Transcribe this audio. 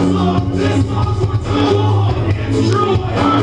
This love for it's true, I